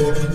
Thank you.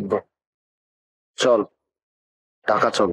সব চল টাকা চল।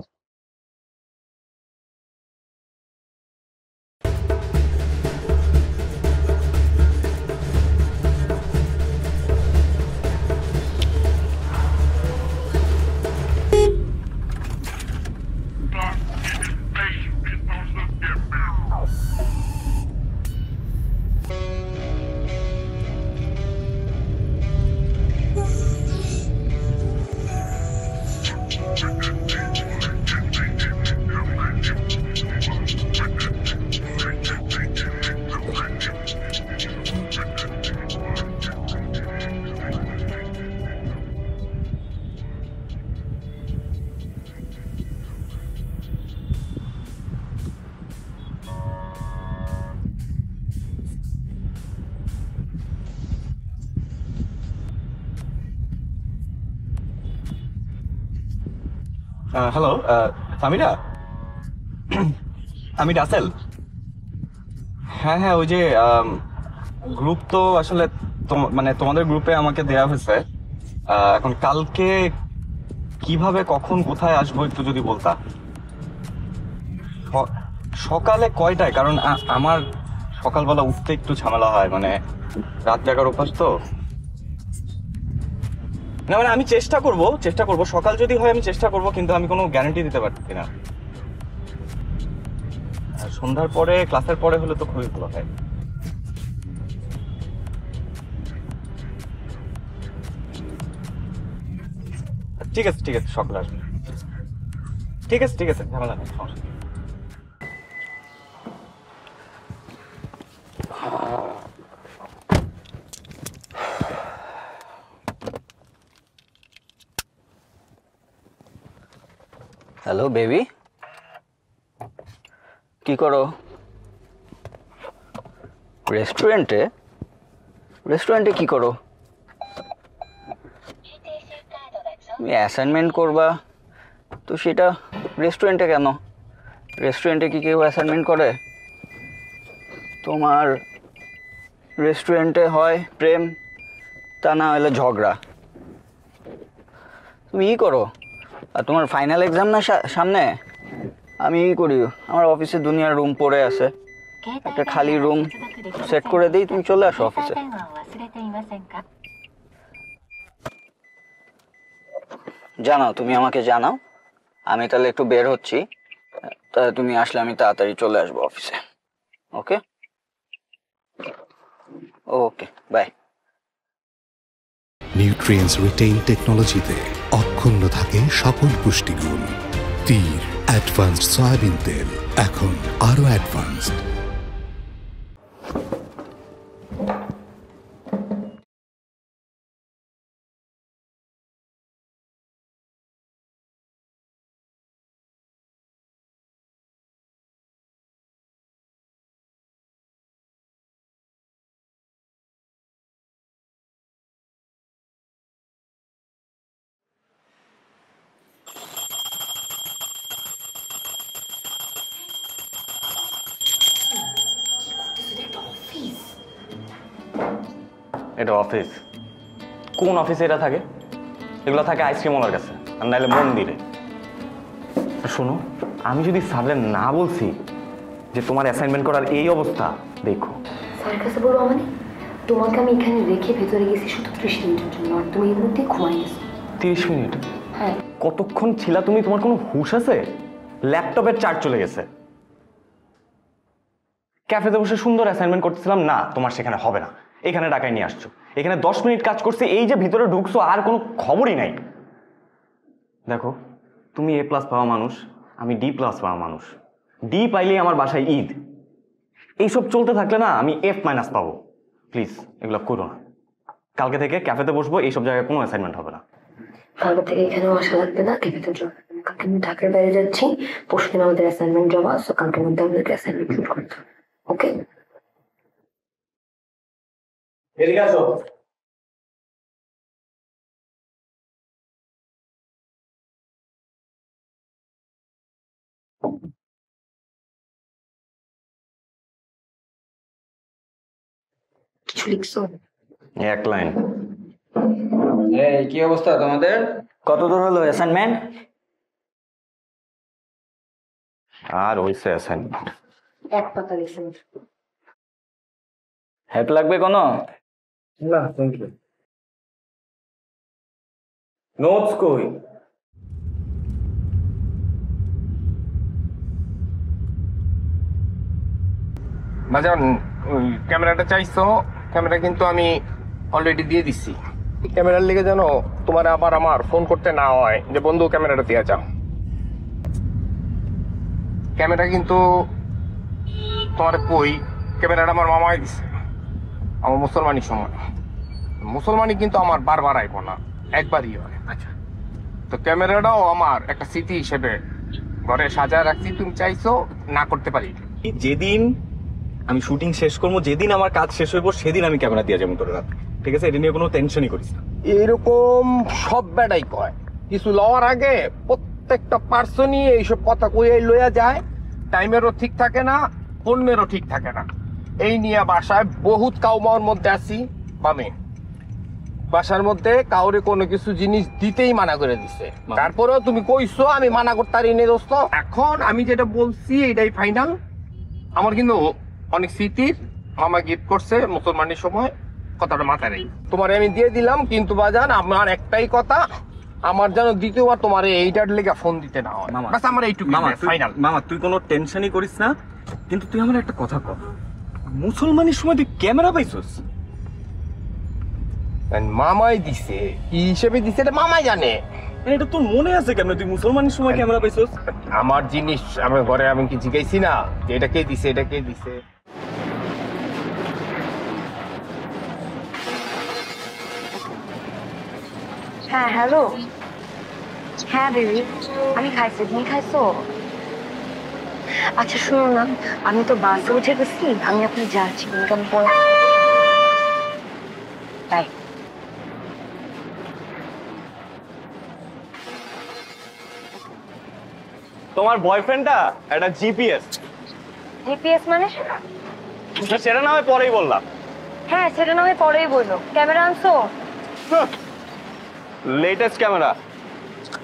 হ্যালো সামিরা আমি রাসেল হ্যাঁ হ্যাঁ ওই যে গ্রুপ তো আসলে মানে তোমাদের গ্রুপে আমাকে দেয়া হয়েছে। এখন কালকে কীভাবে, কখন, কোথায় আসব একটু যদি বলতা। সকালে কয়টায়? কারণ আমার সকালবেলা উঠতে একটু ঝামেলা হয় মানে রাত জাগার অভ্যাস তো। না মানে আমি চেষ্টা করব চেষ্টা করব। সকাল যদি হয় আমি চেষ্টা করব, কিন্তু আমি কোনো গ্যারান্টি দিতে পারছি না। সন্ধ্যার পরে, ক্লাসের পরে হলে তো খুবই ভালো হয়। ঠিক আছে ঠিক আছে, সকালে আসবে। ঠিক আছে ঠিক আছে, ঝামেলা নেই, সমস্যা হ্যালো বেবি কি করো? রেস্টুরেন্টে রেস্টুরেন্টে কি করো? তুমি অ্যাসাইনমেন্ট করবা। তো সেটা রেস্টুরেন্টে কেন? রেস্টুরেন্টে কি কেউ অ্যাসাইনমেন্ট করে? তোমার রেস্টুরেন্টে হয় প্রেম, তা না হলে ঝগড়া। তুমি ই করো? আর তোমার ফাইনাল এক্সাম না সামনে? আমি করি, আমার অফিসে দুনিয়ার রুম পড়ে আছে। একটা খালি রুম সেট করে দিই, তুমি চলে আসো অফিসে জানাও, তুমি আমাকে জানাও। আমি তাহলে একটু বের হচ্ছি। তাহলে তুমি আসলে আমি তাড়াতাড়ি চলে আসব অফিসে okay okay bye nutrients retain টেকনোলজিতে অক্ষুণ্ণ থাকে সকল পুষ্টিগুণ। তীর অ্যাডভান্সড সয়াবিন তেল এখন আরও অ্যাডভান্সড অফিস। কোন অফিসে এটা থাকে? এগুলো থাকে আইসক্রিমওয়ালার কাছে আর নাহলে মন্দিরে। শোনো আমি যদি স্যারের না বলছি যে তোমার অ্যাসাইনমেন্ট করার এই অবস্থা দেখো। স্যারের কাছে বলব মানে? তোমাকে আমি এখানে রেখে ভেতরে গেছি শুধু ত্রিশ মিনিটের জন্য আর তুমি এর মধ্যে ঘুমাই গেছো। তিরিশ মিনিট? হ্যাঁ। কতক্ষণ ছিলা তুমি? তোমার কোনো হুশ আছে? ল্যাপটপের চার্জ চলে গেছে। ক্যাফেতে বসে সুন্দর অ্যাসাইনমেন্ট করতেছিলাম না তোমার সেখানে হবে না। এখানে ডাকায় নিয়ে আসছো। এখানে দশ মিনিট কাজ করছে, এই যে ভিতরে ঢুকছো, আর কোনো খবরই নাই। দেখো, তুমি এ প্লাস পাওয়া মানুষ, আমি ডি প্লাস পাওয়া মানুষ। ডি পাইলেই আমার বাসায় ঈদ। এইসব চলতে থাকলে না, আমি এফ মাইনাস পাবো। প্লিজ এগুলো করো না। কালকে থেকে ক্যাফেতে বসবো, এইসব জায়গায় কোনো অ্যাসাইনমেন্ট হবে না। কালকে থেকে এখানেও আসা লাগবে না ক্যাফেতে কালকে আমি ঢাকার বাইরে যাচ্ছি পরশু দিন আমাদের অ্যাসাইনমেন্ট জমা সো কালকের মধ্যে আমাদেরকে অ্যাসাইনমেন্ট করতে ওকে এদিকে আসো। কিছু লিখছো? এক লাইন। এই কি অবস্থা তোমাদের? কত দূর হলো অ্যাসাইনমেন্ট আর হইছে অ্যাসাইনমেন্ট এক পাতা লিখছে। হেল্প লাগবে কোনো? না থ্যাংক ইউ নোটস কই? বাজান ওই ক্যামেরাটা চাইছো? ক্যামেরা কিন্তু আমি অলরেডি দিয়ে দিছি। ক্যামেরার লেগে যেন তোমার আবার আমার ফোন করতে না হয়, যে বন্ধু ক্যামেরাটা দিয়ে যাও। ক্যামেরা কিন্তু তোমার কই? ক্যামেরাটা আমার মামাই দিছে। আমার মুসলমানি সময়। মুসলমানি কিন্তু আমার বারবার আইব না একবারই হয়। আচ্ছা। তো ক্যামেরাটাও আমার একটা স্মৃতি হিসেবে ঘরে সাজায় রাখছি তুমি চাইছো না করতে পারি। যেদিন আমি শুটিং শেষ করব যেদিন আমার কাজ শেষ হইব সেদিন আমি ক্যামেরা দিয়ে যাব তোর রাত। ঠিক আছে? এটা নিয়ে কোনো টেনশনই করিস না। এরকম সব বেড়াই কয়। কিছু লওয়ার আগে প্রত্যেকটা পার্সনই এইসব কথা কইয়ে লইয়া যায় টাইমেরও ঠিক থাকে না পণ্যেরও ঠিক থাকে না। এই নিয়ে বাসায় বহুত কাউমাওয়ার মধ্যে আছি বামে বাসার মধ্যে কাউরে কোনো কিছু জিনিস দিতেই মানা করে দিছে। তারপরেও তুমি কইছো আমি মানা করতে পারি নে দোস্ত। এখন আমি যেটা বলছি এটাই ফাইনাল আমার কিন্তু অনেক স্মৃতির মামা গিফট করছে মুসলমানের সময় কথাটা মাথায় নেই তোমার আমি দিয়ে দিলাম কিন্তু বাজান আমার একটাই কথা আমার যেন দ্বিতীয়বার তোমার এইটার লেগে ফোন দিতে না হয়। বাস আমার এইটুকু ফাইনাল মামা তুই কোনো টেনশনই করিস না কিন্তু তুই আমার একটা কথা কর। মুসলমানের সময় তুই ক্যামেরা পাইছস? মামাই দিছে। কি হিসেবে দিছে এটা মামাই জানে। এটা তোর মনে আছে কেন তুই মুসলমানের সময় ক্যামেরা পাইছস? আমার জিনিস আমার ঘরে আমি কি জিজ্ঞাসি না। যে এটা কে দিছে এটা কে দিছে? হ্যাঁ হ্যালো। হ্যাঁ বেবি আমি খাইছি। তুমি খাইছো? আচ্ছা শুনুন না আমি তো বাসে উঠে গেছি আমি আপনি যাচ্ছি আমি পরে তাই তোমার বয়ফ্রেন্ডটা একটা জিপিএস। জিপিএস মানে? সেটা না হয় পরেই বললাম। হ্যাঁ সেটা না হয় পরেই বলল ক্যামেরা আনছো? Latest camera.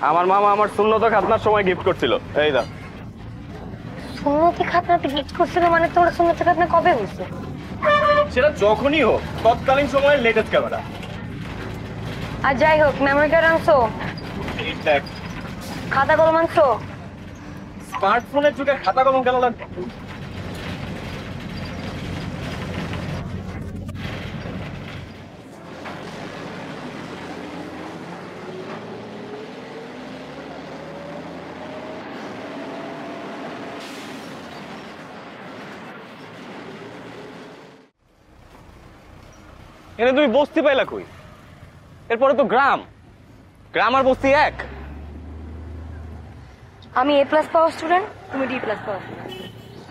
আমার মামা আমার শূন্যত খাতনার সময় গিফট করছিল। এই দা সুন্নতি খাতনাতে গিফট করছিল মানে তোর সুন্নতি খাতনা কবে হয়েছে? সেটা যখনই হোক তৎকালীন সময়ের লেটেস্ট ক্যামেরা আর যাই হোক মেমোরি কার্ড আনছো? খাতা কলম আনছো? স্মার্টফোনের যুগে খাতা কলম কেন লাগবে? এনে তুমি বস্তি পাইলা কই? এরপরে তো গ্রাম। গ্রাম আর বস্তি এক। আমি এ প্লাস পাওয়ার স্টুডেন্ট তুমি ডি প্লাস পাওয়ার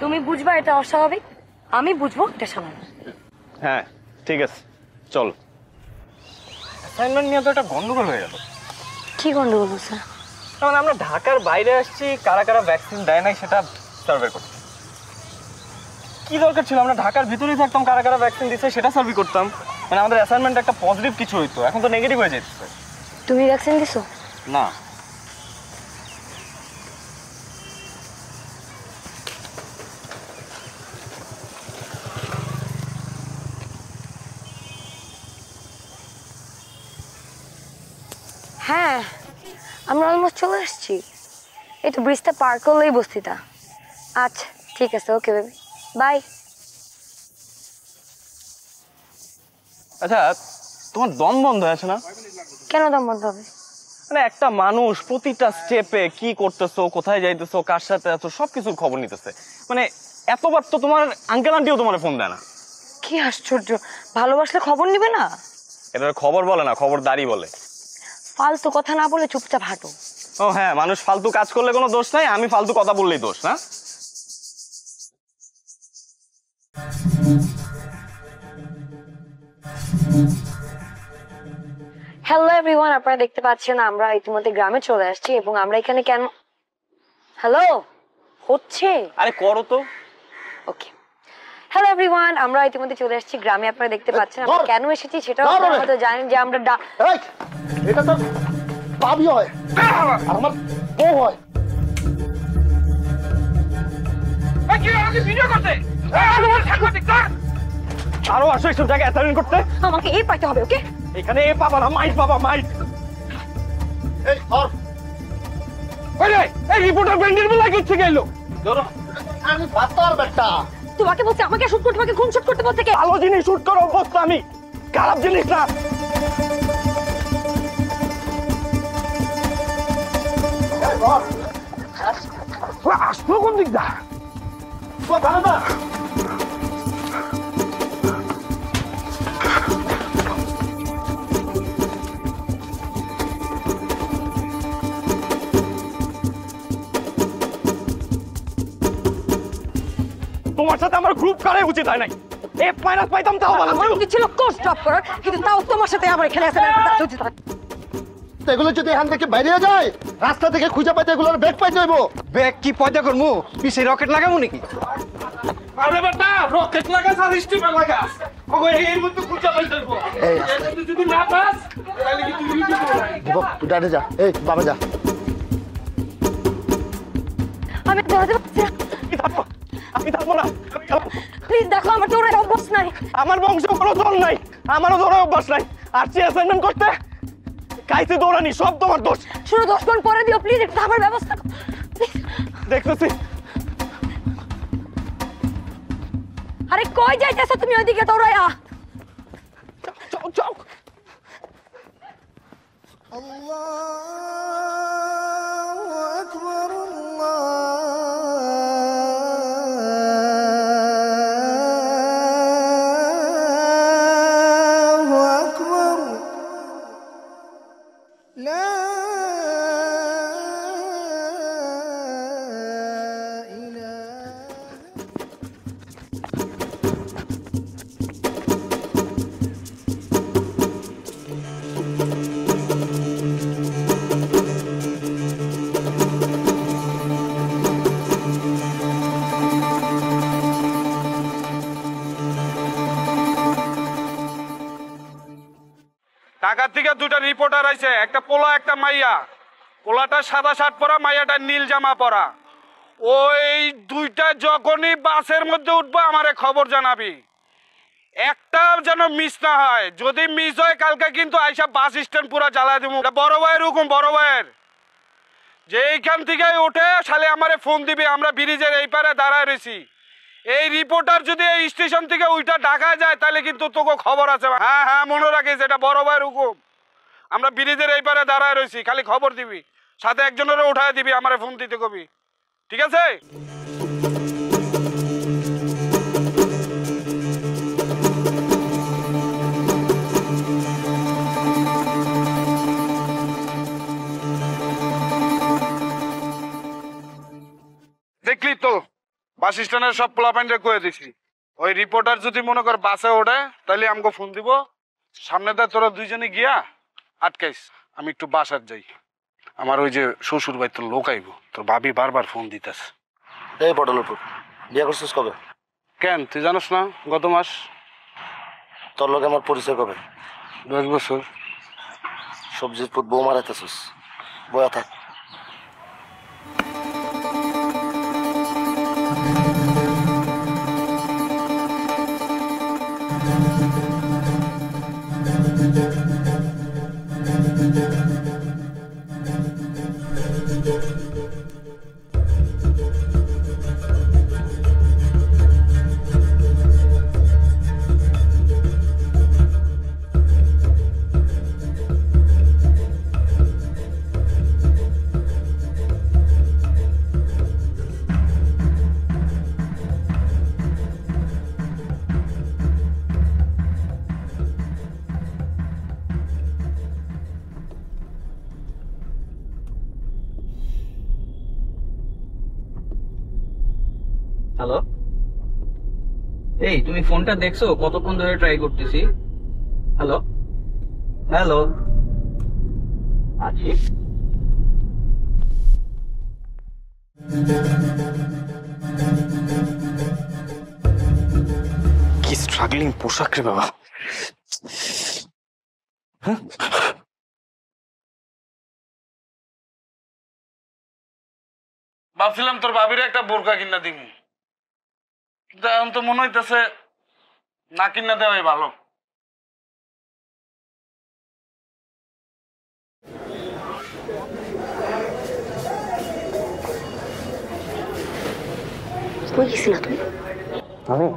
তুমি বুঝবা এটা অস্বাভাবিক? আমি বুঝব এটা স্বাভাবিক হ্যাঁ ঠিক আছে চল। অ্যাসাইনমেন্ট নিয়ে তো একটা গন্ডগোল হয়ে গেল। কি গন্ডগোল স্যার? কারণ আমরা ঢাকার বাইরে আসছি কারা কারা ভ্যাকসিন দেয় নাই সেটা সার্ভে করতে। কি দরকার ছিল? আমরা ঢাকার ভিতরেই থাকতাম কারা কারা ভ্যাকসিন দিচ্ছে সেটা সার্ভে করতাম। মানে আমাদের অ্যাসাইনমেন্ট একটা পজিটিভ কিছু হইতো। এখন তো নেগেটিভ হয়ে যেতেছে তুমি ভ্যাকসিন দিছো? না। হ্যাঁ আমরা অলমোস্ট চলে এসেছি এই তো ব্রিজটা পার করলেই বস্তিটা। আচ্ছা ঠিক আছে ওকে বেবি বাই আচ্ছা তোমার দম বন্ধ আছে না? কেন দাম বন্ধ হবে? মানে একটা মানুষ প্রতিটা স্টেপে কি করতেছো কোথায় যাইতেছো কার সাথে আছো সবকিছুর খবর নিতেছে। মানে এতবার তো তোমার আঙ্কেল আন্টিও তোমার ফোন দেয় না। কি আশ্চর্য ভালোবাসলে খবর নিবে না? এটা খবর বলে না খবরদারি বলে। ফালতু কথা না বলে চুপচাপ হাঁটো। ও হ্যাঁ মানুষ ফালতু কাজ করলে কোনো দোষ নাই আমি ফালতু কথা বললেই দোষ না? হ্যালো এভরিওয়ান আপনারা দেখতে পাচ্ছেন আমরা ইতিমধ্যে গ্রামে চলে আসছি এবং আমরা এখানে কেন হ্যালো হচ্ছে? আরে করো তো। ওকে হ্যালো এভরিওয়ান আমরা ইতিমধ্যে চলে আসছি গ্রামে আপনারা দেখতে পাচ্ছেন আমরা কেন এসেছি সেটাও আপনারা। হয়তো জানেন যে আমরা ডা- এটা তো পাবি হয়। আর আমার বউ হয়। আরও আসো এইসব জায়গায় অ্যাসাইনমেন্ট করতে। আমাকে এই পাইতে হবে ওকে? এখানে এ পাবা না মাইট পাবা মাইট। এই ধর। এই রিপোর্টার ব্যান্ডের বেলা কিচ্ছে গেলো আমি ভাতার বেটা। তোমাকে বলছে আমাকে শুট করতে তোমাকে খুন শুট করতে বলছে কে? ভালো জিনিস শুট করো অভ্যস্ত আমি। খারাপ জিনিস না। আসলো কোন দিক দা? ভালো তোমার সাথে আমার গ্রুপ করাই উচিত হয় নাই? এফ মাইনাস পাইতাম তাও ভালো আমার ছিল। উচিত ছিল কোর্স ড্রপ করার কিন্তু তাও তোমার সাথে আমার উচিত তো এগুলো যদি এখান থেকে বাইরে যায় রাস্তা থেকে খুঁজে পাইতে এগুলোর ব্যাগ পাইতে হইব। ব্যাগ কি পয়দা করব পিছে রকেট লাগাবো নাকি? আরে বেটা রকেট আর স্টিমার লাগাস ওগো এর মধ্যে খুঁজে পাই যদি না পাস তাহলে কি তুই ইউটিউব দিব তুই ডানে যা। এই বাবা যা। আমি আমি থাকব? আমি থাকব না। প্লিজ দেখো আমার দৌড়ার অভ্যাস নাই। আমার বংশ কোনো দল নাই আমারও দৌড়ার অভ্যাস নাই। আসছি অ্যাসাইনমেন্ট করতে খাইতে দৌড়ানি সব তোমার দোষ। শুরু দশ মিনিট পরে দিও প্লিজ একটু আমার ব্যবস্থা দেখতেছি। আরে কই যাইতেছো তুমি ওইদিকে দৌড়াইয়া? চল ঢাকা থেকে দুটা রিপোর্টার আইছে, একটা পোলা, একটা মাইয়া। পোলাটা সাদা শার্ট পরা, মাইয়াটা নীল জামা পরা। ওই দুইটা যখনই বাসের মধ্যে উঠবো, আমারে খবর জানাবি। একটা যেন মিস না হয়। যদি মিস হয়, কালকে কিন্তু আইসা বাস স্ট্যান্ড পুরো জ্বালায় দিব বড় ভাইয়ের হুকুম, বড় ভাইয়ের। যে এইখান থেকে উঠে সালে আমারে ফোন দিবি, আমরা ব্রিজের এই পারে দাঁড়ায় রয়েছি। এই রিপোর্টার যদি এই স্টেশন থেকে ওইটা ঢাকা যায়, তাহলে কিন্তু তোকে খবর আছে। হ্যাঁ হ্যাঁ মনে রাখিস, এটা বড় ভাইয়ের হুকুম। আমরা ব্রিজের এই পারে দাঁড়ায় রয়েছি খালি খবর দিবি। সাথে একজনেরও উঠায় দিবি, আমারে ফোন দিতে কবি। ঠিক আছে? দেখলি তো, বাস স্ট্যান্ডের সব পোলাপাইনটা কয়ে দিছি। ওই রিপোর্টার যদি মনে কর বাসে ওঠে তাহলে আমাকে ফোন দিব। সামনে তোরা দুইজনে গিয়া আটকাইস। আমি একটু বাসার যাই। আমার ওই যে শ্বশুর বাড়ি তোর লোক আইব। তোর ভাবি বারবার ফোন দিতেছে। এই পটলপুর বিয়ে করছিস কবে? কেন? তুই জানোস না? গত মাস। তোর লোক আমার পরিচয় কবে? দশ বছর। সবজির পুত বউ মারাইতেছিস। বয়া থাক। হ্যালো এই তুমি ফোনটা দেখছ? কতক্ষণ ধরে ট্রাই করতেছি? হ্যালো হ্যালো আছি। কি স্ট্রাগলিং পোশাক রে বাবা। ভাবছিলাম তোর ভাবির একটা বোরকা কিনা দিমু। এখন তো মনে হইতেছে না কিনা দেওয়াই ভালো। কই গেছিলা তুমি? আমি?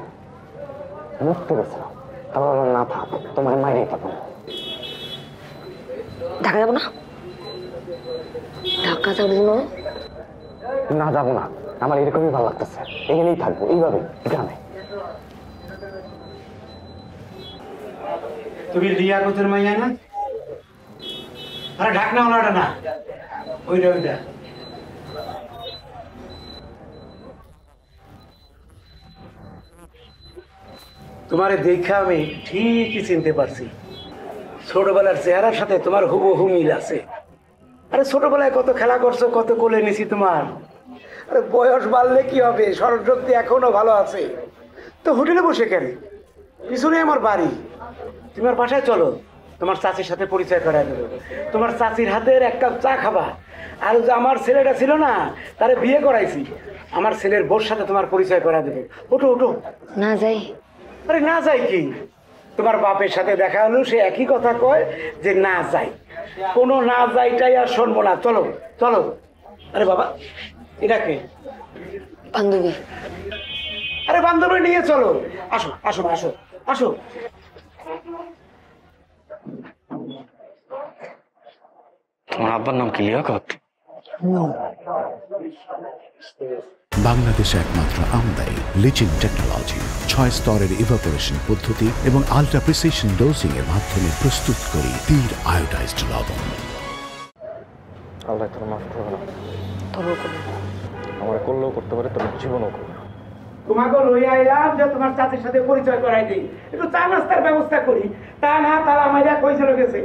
মুক্তি গেছিলাম। না তোমার ঢাকা যাব না? ঢাকা যাব না? না যাব না। আমার এরকমই ভালো লাগতেছে। এখানেই থাকব এইভাবে গ্রামে। তুমি লিয়াকতের মাইয়া না? আরে ঢাকনা ওলাটা না। ওইটা ওইটা। তোমারে দেখা আমি ঠিকই চিনতে পারছি। ছোটবেলার চেহারার সাথে তোমার হুবহু মিল আছে। আরে ছোটবেলায় কত খেলা করছ, কত কোলে নিছি তোমার। আরে বয়স বাড়লে কি হবে? স্মরণশক্তি এখনও ভালো আছে। তো হোটেলে বসে কেন? পিছনে আমার বাড়ি। তুমি আমার বাসায় চলো। তোমার চাচির সাথে পরিচয় করায় দেবো। তোমার চাচির হাতের এক কাপ চা খাবা। আর যে আমার ছেলেটা ছিল না তারে বিয়ে করাইছি। আমার ছেলের বোর সাথে তোমার পরিচয় করা দেবো। ওঠো ওঠো। না যাই। আরে না যাই কি? তোমার বাপের সাথে দেখা হলো সে একই কথা কয় যে না যাই। কোনো না যাইটাই আর শুনব না। চলো চলো। আরে বাবা। এটা কে? বান্ধবী। আরে বান্ধবী নিয়ে চলো। আসো আসো আসো আসো। তোমার আব্বার নাম কি লিয়াকত? বাংলাদেশে একমাত্র আমদানি লিচিং টেকনোলজি ছয় স্তরের ইভাপোরেশন পদ্ধতি এবং আলট্রা প্রিসিশন ডোজিং এর মাধ্যমে প্রস্তুত করি তীর আয়োডাইজড লবণ। আল্লাহ তোর মাফ করবে না আমার করলেও করতে পারে তোর জীবনও করবে তোমাকে লই আইলাম যে তোমার চাচির সাথে পরিচয় করাই দিই। একটু চা নাস্তার ব্যবস্থা করি। তা না তারা মাইরা কই চলে গেছে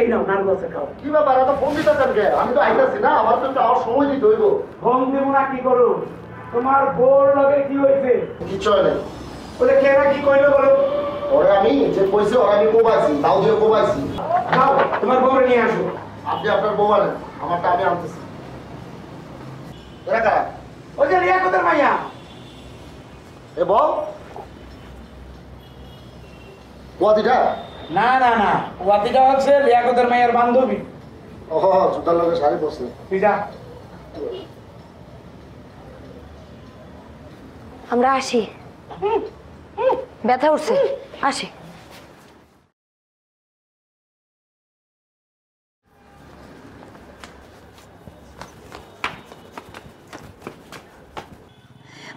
এই নাও নারগসে খাও। কি ব্যাপার এত ফোন কে? আমি তো আইতাছি না আমার তো সময় দিতে হইব। ঘুম দেব না কি করো? তোমার বোর লগে কি হয়েছে কিছু হয় নাই। বলে কেরা কি কইলো বলো? ওরে আমি যে কইছি ওরা আমি কোবাইছি তাও দিয়ে কোবাইছি। যাও তোমার বউরে নিয়ে আসো। আপনি আপনার বউ আনেন আমারটা আমি আনতেছি। এরা কারা? ওই যে রিয়াকতের মাইয়া এ বউ কোয়াদিটা না না না ওয়াতিটা হচ্ছে লিয়াকতের মাইয়ার বান্ধবী ও জুতার লগে শাড়ি বসলে তুই যা আমরা আসি ব্যথা উঠছে আসি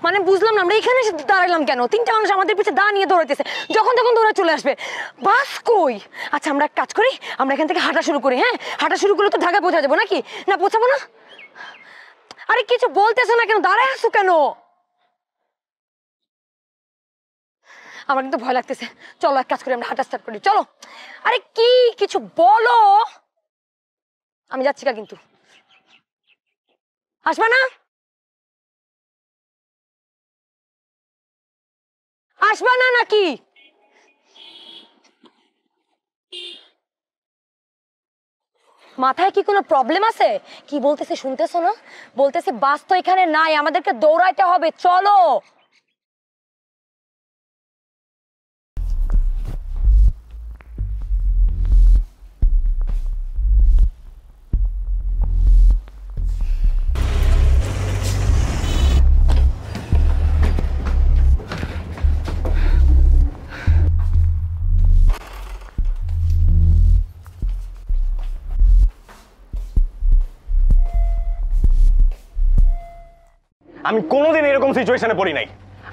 মানে বুঝলাম না, আমরা এখানে এসে দাঁড়ালাম কেন? তিনটা মানুষ আমাদের পিছে দা নিয়ে দৌড়াইতেছে। যখন তখন দৌড়া চলে আসবে। বাস কই? আচ্ছা আমরা এক কাজ করি, আমরা এখান থেকে হাঁটা শুরু করি হ্যাঁ? হাঁটা শুরু করলে তো ঢাকায় পৌঁছা যাব নাকি? না, পৌঁছাবো না? আরে, কিছু বলতেছো না কেন? দাঁড়ায় আসো কেন? আমার কিন্তু ভয় লাগতেছে। চলো, এক কাজ করি, আমরা হাঁটা স্টার্ট করি। চলো। আরে, কি? কিছু বলো? আমি যাচ্ছি কিন্তু। আসবা না? আসবা না নাকি? মাথায় কি কোনো প্রবলেম আছে? কি বলতেছে শুনতেছো না? বলতেছে, বাস তো এখানে নাই, আমাদেরকে দৌড়াইতে হবে, চলো। আমি কোনোদিন এরকম সিচুয়েশনে পড়ি নাই।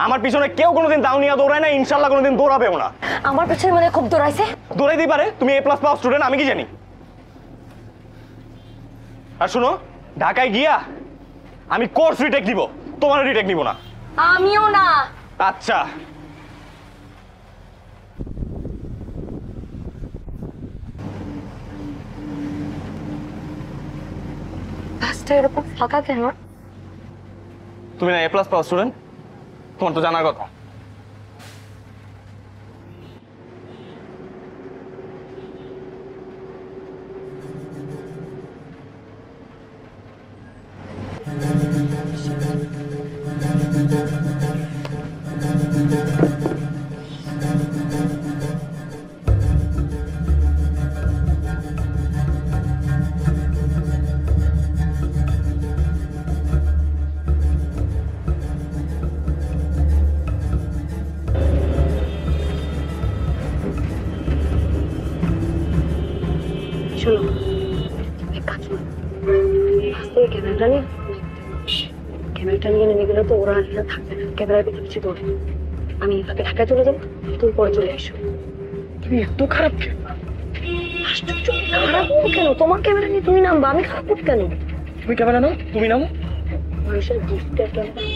আমার পিছনে কেউ কোনোদিন দাউনিয়া দৌড়ায় না ইনশাল্লাহ কোনোদিন দৌড়াবেও না। আমার পেছনে মানে খুব দৌড়াইছে। দৌড়াইতেই পারে তুমি এ প্লাস পাওয়া স্টুডেন্ট আমি কি জানি? আর শুনো ঢাকায় গিয়া আমি কোর্স রিটেক নিব তোমার রিটেক নিব না। আমিও না। আচ্ছা। বাসটা এরকম ফাঁকা কেন? তুমি না এ প্লাস পাওয়া স্টুডেন্ট তোমার তো জানার কথা। এখানে থাকবে না ক্যামেরার ভিতরে কিছু ধরে আমি তাকে ঢাকায় চলে যাব। তুমি পরে চলে এসো। তুমি এত খারাপ খারাপ কেন? তোমার ক্যামেরা নিয়ে তুমি নামবা আমি খারাপ কেন? তুমি ক্যামেরা নাও তুমি নামো। মানুষের গিফটের ক্যামেরা।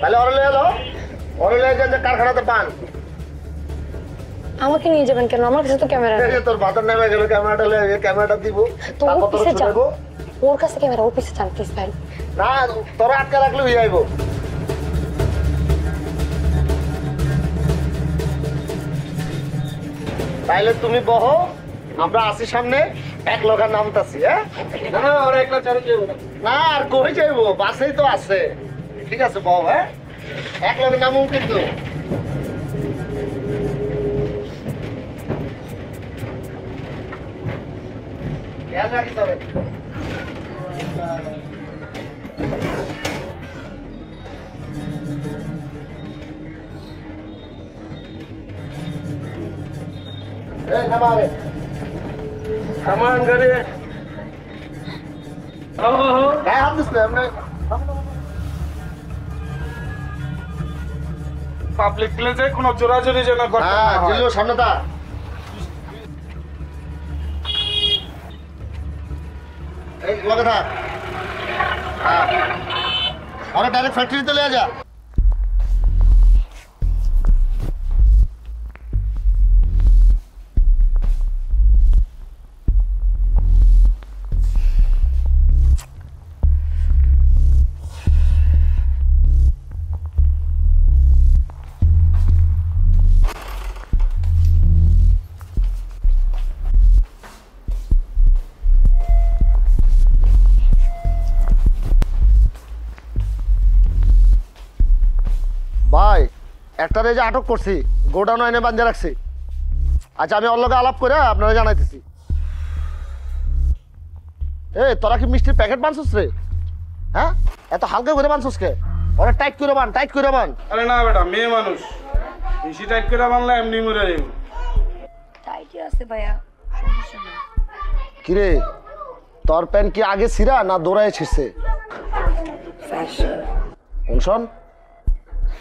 তাহলে অরলে এলো। অরলে যে কারখানাতে পান। আমাকে নিয়ে যাবেন কেন? আমার কাছে তো ক্যামেরা যে তোর নেমে গেল ক্যামেরাটা লয়ে ক্যামেরাটা দিব। তারপর তোর ওর কাছে ক্যামেরা ওর পিছে যান প্লিজ ভাই না তোরা আটকে রাখলে হয়ে যাইবো। তাইলে তুমি বহো আমরা আসি সামনে। এক লোকের নামতাছি হ্যাঁ? না আর কই যাইবো বাসেই তো আছে। ঠিক আছে বহ হ্যাঁ এক লোকের নামও কিন্তু খেয়াল রাখিস তবে। এই নামা আরে। সামান গাড়ি না, এমনি। পাবলিক প্লেসে কোনো জোরাজোরি যেন করতে না হ্যাঁ। সামনে এই লগে থাক হ্যাঁ। ডাইরেক্ট ফ্যাক্টরিতে লিয়ে যা। একটারে যে আটক করছি গোডাউন আইনে বান্ধে রাখছি। আচ্ছা আমি ওর লগে আলাপ করে আপনারা জানাইতেছি। এ তোরা কি মিষ্টির প্যাকেট বানছিস রে? হ্যাঁ? এত হালকা করে বানছিস কে? ওরা টাইট করে বান টাইট করে বান। আরে না বেটা মেয়ে মানুষ। বেশি টাইট করে বানলে এমনি মরে যাবে টাইটই আছে ভাইয়া সমস্যা নেই। কিরে তোর প্যান্ট কি আগে ছিঁড়া না দৌড়ায় ছিঁড়ছে? ফ্যাশন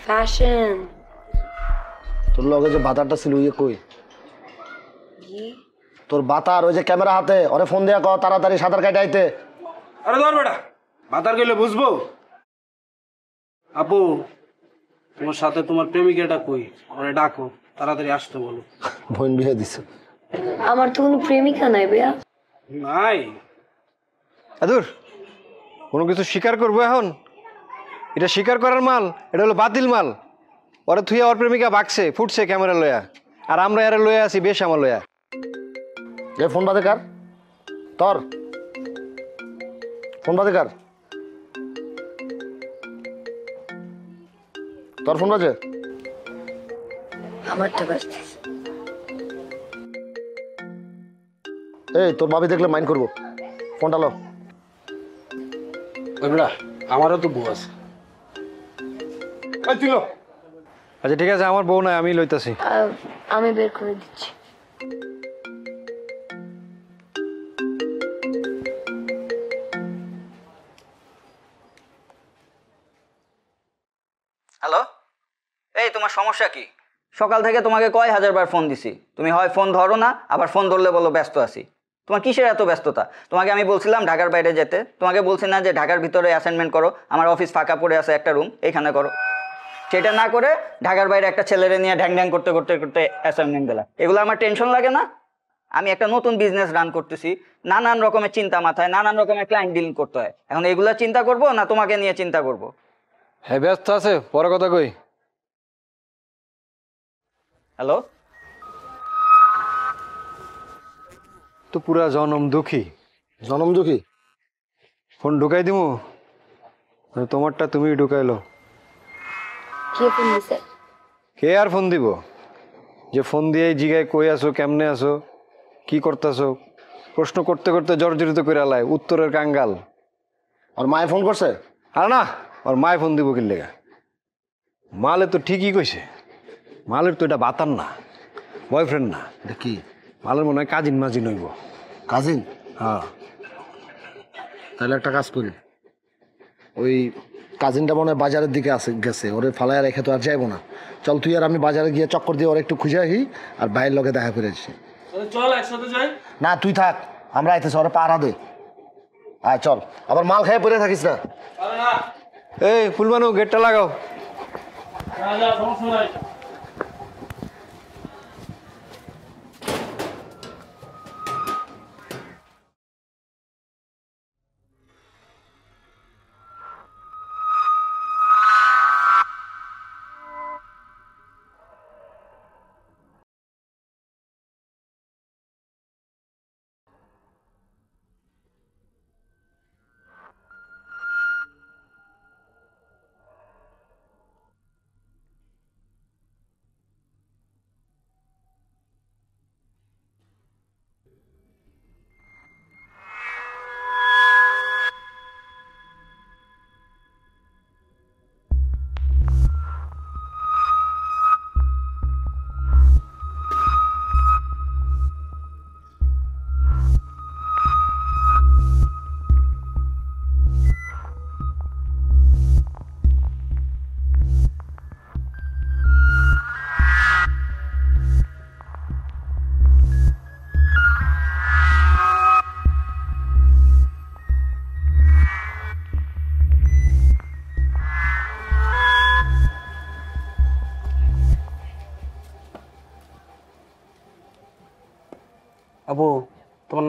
ফ্যাশন তোর লগে যে বাতারটা ছিল ইয়ে কই? তোর বাতার ওই যে ক্যামেরা হাতে ওরে ফোন দেয়া কও তাড়াতাড়ি সাঁতার কাটে আইতে। আরে ধর বেটা মাতার গেলে বুঝব। আপু তোমার সাথে তোমার প্রেমিকাটা কই? ওরে ডাকো তাড়াতাড়ি আসতে বলো। বোন বিয়ে দিছে। আমার তো কোনো প্রেমিকা নাই বেয়া নাই? আদুর কোনো কিছু স্বীকার করব এখন? এটা স্বীকার করার মাল এটা হলো বাতিল মাল। ওরা থুইয়া ওর প্রেমিকা বাকছে ফুটছে ক্যামেরা লয়া। আর আমরা এরা লয়া আছি বেশ আমার লয়া। এ ফোন বাদে কার? তোর ফোন বাদে কার? তোর ফোন বাজে? আমার তো বাজতেছে এই তোর ভাবি দেখলে মাইন্ড করব। ফোনটা লো। ওই বেটা আমারও তো বউ আছে। এই তুই লো। আচ্ছা ঠিক আছে আমার বউ নাই আমি লইতাছি। আমি বের করে দিচ্ছি। হ্যালো? এই তোমার সমস্যা কি? সকাল থেকে তোমাকে কয় হাজার বার ফোন দিছি? তুমি হয় ফোন ধরো না আবার ফোন ধরলে বলো ব্যস্ত আছি। তোমার কিসের এত ব্যস্ততা? তোমাকে আমি বলছিলাম ঢাকার বাইরে যেতে। তোমাকে বলছি না যে ঢাকার ভিতরে অ্যাসাইনমেন্ট করো আমার অফিস ফাঁকা পড়ে আছে একটা রুম এইখানে করো। সেটা না করে ঢাকার বাইরে একটা ছেলেরে নিয়ে ঢ্যাং ঢ্যাং করতে করতে করতে অ্যাসাইনমেন্ট দিলাম। এগুলো আমার টেনশন লাগে না। আমি একটা নতুন বিজনেস রান করতেছি। নানান রকমের চিন্তা মাথায় নানান রকমের ক্লায়েন্ট ডিল করতে হয়। এখন এগুলো চিন্তা করব না তোমাকে নিয়ে চিন্তা করব? হ্যাঁ ব্যস্ত আছে পরে কথা কই। হ্যালো তো পুরা জনম দুঃখী। জনম দুঃখী? ফোন ঢুকাই দিমু? তোমারটা তুমি ঢুকাইলো। কে ফোন দিছে? কে আর ফোন দিব? যে ফোন দিয়ে জিগায় কই আসো কেমনে আসো কি করতেছো? প্রশ্ন করতে করতে জর্জরিত করে আলায় উত্তরের কাঙ্গাল। আর মায়ে ফোন করছে? আর না আর মায় ফোন দিব কিনলে মালে তো ঠিকই কইছে। মালের তো এটা বাতার না বয়ফ্রেন্ড না। এটা কি? মালের মনে হয় কাজিন মাজিন হইব। কাজিন? হ্যাঁ। তাহলে একটা কাজ করি। ওই কাজিনটা মনে হয় বাজারের দিকে আসে গেছে। ওরে ফালায় রেখে তো আর যাইবো না। চল তুই আর আমি বাজারে গিয়ে চক্কর দিয়ে ওর একটু খুঁজে আসি আর বাইরের লোকে দেখা আসি। চল একসাথে যাই। না তুই থাক। আমরা আইতেছি ওরা পাড়া দে। আয় চল। আবার মাল খেয়ে পড়ে থাকিস না। এই ফুলবানু গেটটা লাগাও।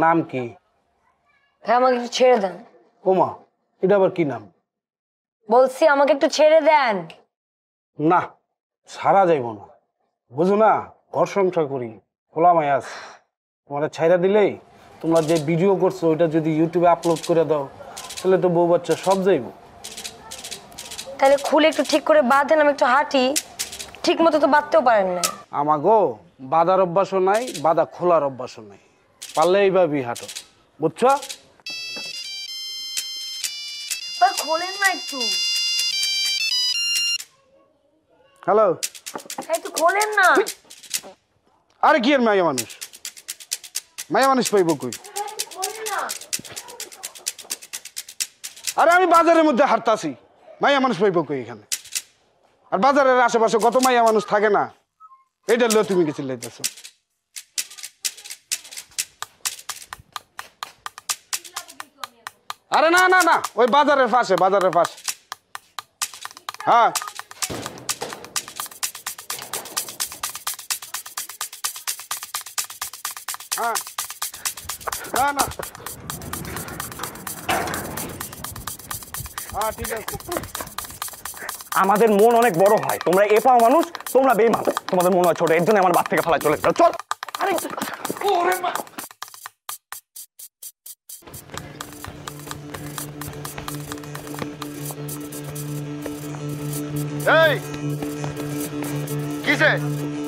নাম কি? ভাই আমাকে একটু ছেড়ে দেন। ওমা এটা আবার কি নাম? বলছি আমাকে একটু ছেড়ে দেন। না সারা যাইব না। বুঝো না ঘর সংসার করি খোলা মায়াস তোমার ছাইরা দিলেই তোমরা যে ভিডিও করছ ওইটা যদি ইউটিউবে আপলোড করে দাও তাহলে তো বউ বাচ্চা সব যাইব। তাহলে খুলে একটু ঠিক করে বাঁধেন আমি একটু হাঁটি। ঠিক মতো তো বাঁধতেও পারেন না। আমাগো বাঁধার অভ্যাসও নাই বাধা খোলার অভ্যাসও নাই। পারলে এইভাবেই হাঁটো বুঝছ? খোলেন না একটু। হ্যালো? একটু খোলেন না। আরে কি আর মায়া মানুষ? মায়া মানুষ পাইব কই? আরে আমি বাজারের মধ্যে হাঁটতাছি মাইয়া মানুষ পাইব কই এখানে? আর বাজারের আশেপাশে কত মাইয়া মানুষ থাকে না? এটা লো তুমি কিছু লাইতেছ আরে না না না, ওই বাজারের পাশে বাজারের পাশে। হ্যাঁ। হ্যাঁ। না হ্যাঁ ঠিক আছে। আমাদের মন অনেক বড় হয়। তোমরা এ এপা মানুষ, তোমরা বেমান তোমাদের মন হয় ছোট। এর জন্য আমার বাদ থেকে ফালা চলে চল।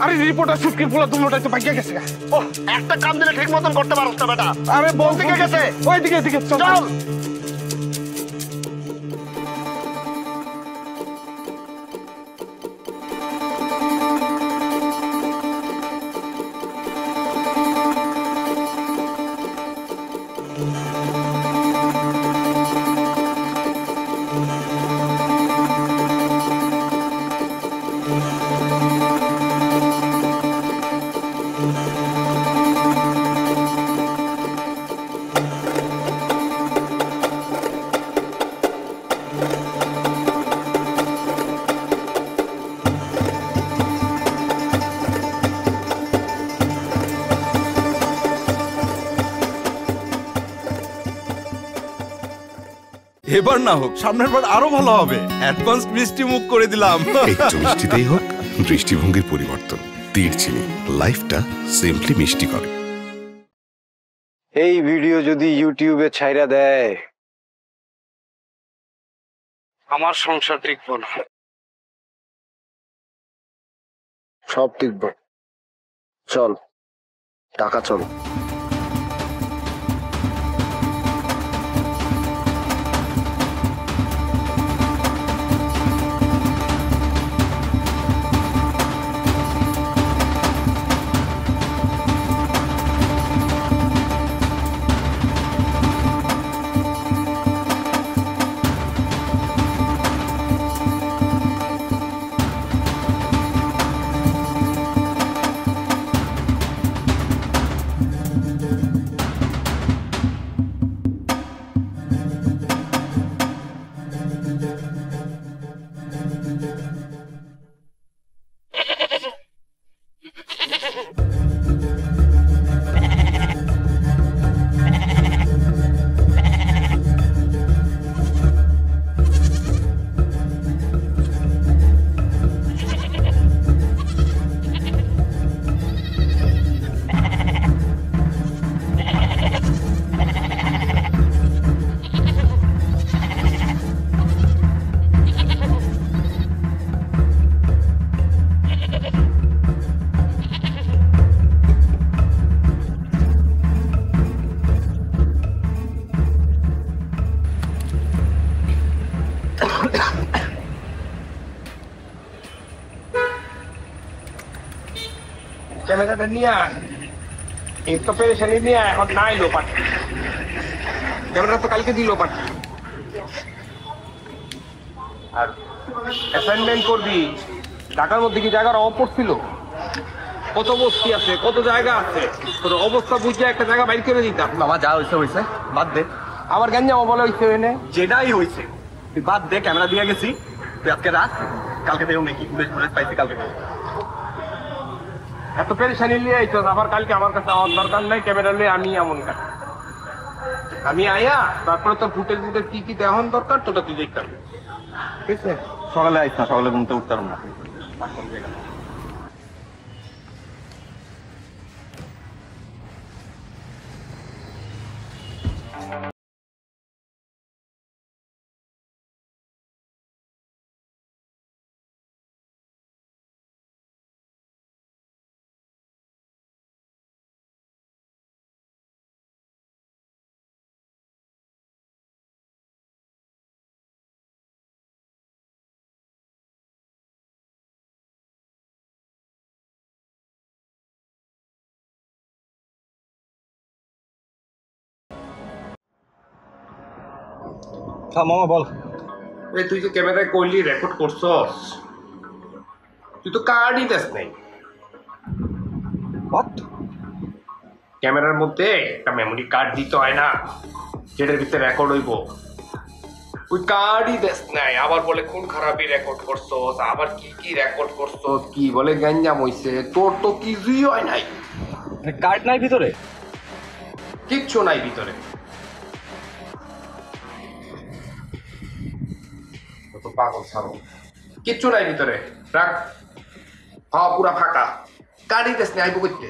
আরে রিপোর্টার সুটকির পোলা দুটোটাই একটা ভাগ্যে গেছে। ও একটা কাম দিলে ঠিক মতন করতে পারছ না বেটা। আরে বলতে গেছে? ওই দিকে দিকে চল। এবার না হোক সামনের বার আরও ভালো হবে। অ্যাডভান্স মিষ্টি মুখ করে দিলাম। একটু মিষ্টিতেই হোক দৃষ্টিভঙ্গির পরিবর্তন তীর চিনি লাইফটা সিম্পলি মিষ্টি করে। এই ভিডিও যদি ইউটিউবে ছাইরা দেয় আমার সংসার টিকবো না। সব টিকব। চল টাকা চল। ক্যামেরাটা নিয়ে। আয় এই তো পেরেশানি নিয়ে এখন নাই লো পাঠ ক্যামেরা তো কালকে দিল পাঠ আর অ্যাসাইনমেন্ট করবি। ঢাকার মধ্যে কি জায়গার অপর ছিল? কত বস্তি আছে কত জায়গা আছে? তোর অবস্থা বুঝে একটা জায়গা বাইর করে দিতাম। বাবা যা হয়েছে হয়েছে বাদ দে। আবার গ্যাঞ্জামা বলে হইছে এনে। যেটাই হয়েছে তুই বাদ দে ক্যামেরা দিয়ে গেছি। তুই আজকে রাত কালকে দেও নাকি পুলিশ পুলিশ পাইছি কালকে। এত পেরেশানি নিয়ে আইতো আবার কালকে আমার কাছে আমার দরকার নাই, ক্যামেরা নিয়ে আমি এমন কাজ। আমি আয়া, তারপরে তোর ফুটেজ দিতে কি কি এখন দরকার তোটা তুই দেখতাম ঠিক আছে। সকালে আইস না, সকালে ঘুমতে উঠতাম না। মামা বল। এই তুই যে ক্যামেরায় করলি রেকর্ড করছস তুই তো কার্ডই দেস নাই। ক্যামেরার মধ্যে একটা মেমরি কার্ড দিতে হয় না যেটার ভিতরে রেকর্ড হইব। ওই কার্ডই দেস নাই আবার বলে কোন খারাপই রেকর্ড করছস আবার কি কি রেকর্ড করছস কি বলে গ্যাঞ্জাম হইছে তোর তো কিছুই হয় নাই। কার্ড নাই ভিতরে? কিচ্ছু নাই ভিতরে। পাগল ছাড়ো কিচ্ছু নাই ভিতরে রাখ। হ্যাঁ পুরা ফাঁকা। গাড়ি দেশ নেই আইব করতে।